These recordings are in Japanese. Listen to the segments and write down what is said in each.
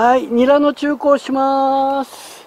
はいニラの中古をします。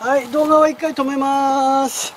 はい動画は一回止めます。